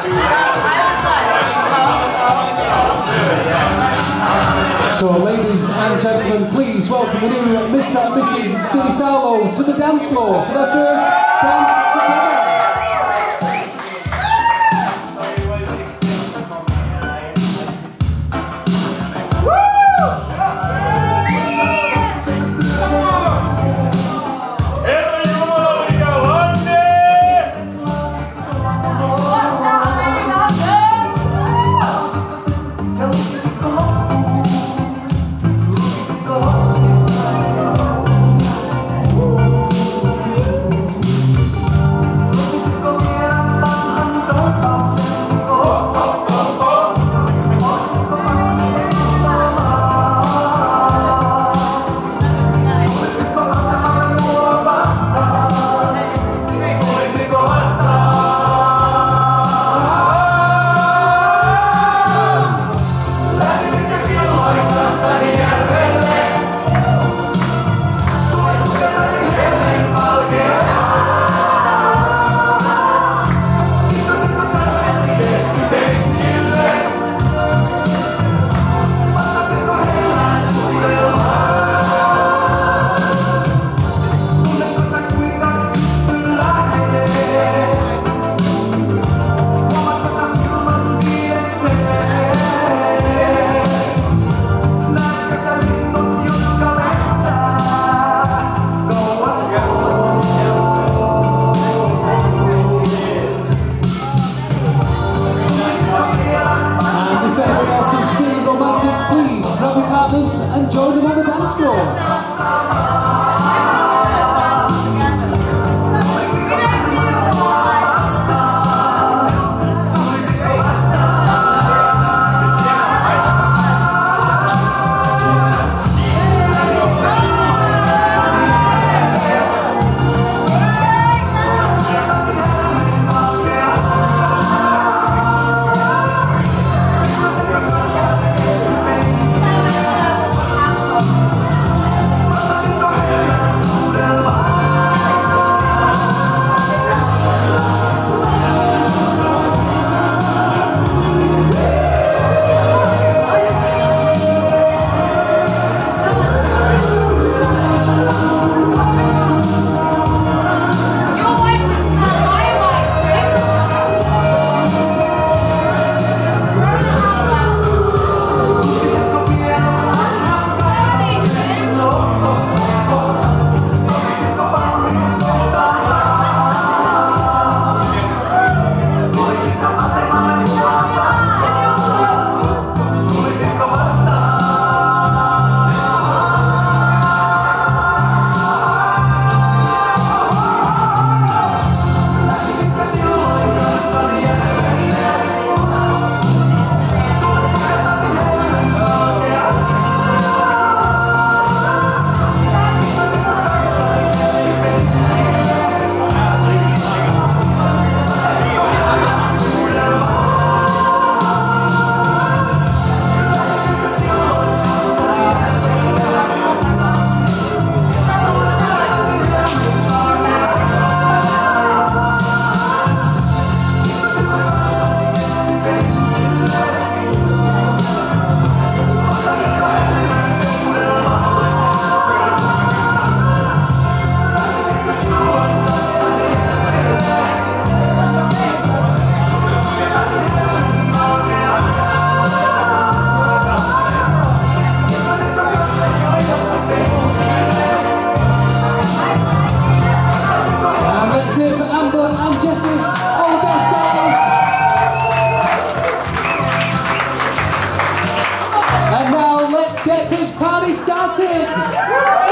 So, ladies and gentlemen, please welcome the new Mr. and Mrs. Silly Salvo to the dance floor for their first dance together. If join the dance this party started.